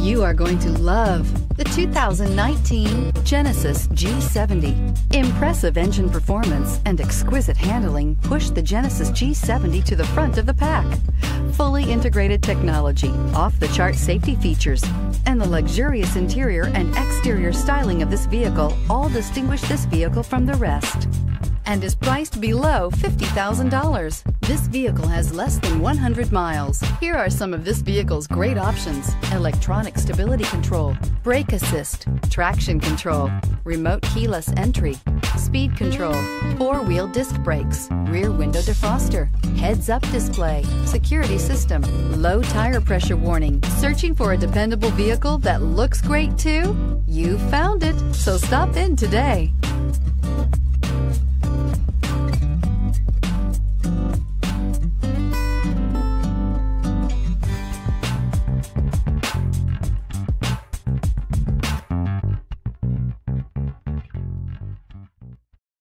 You are going to love the 2019 Genesis G70. Impressive engine performance and exquisite handling push the Genesis G70 to the front of the pack. Fully integrated technology, off-the-chart safety features, and the luxurious interior and exterior styling of this vehicle all distinguish this vehicle from the rest and is priced below $50,000. This vehicle has less than 100 miles. Here are some of this vehicle's great options. Electronic stability control, brake assist, traction control, remote keyless entry, speed control, four-wheel disc brakes, rear window defroster, heads-up display, security system, low tire pressure warning. Searching for a dependable vehicle that looks great too? You found it, so stop in today.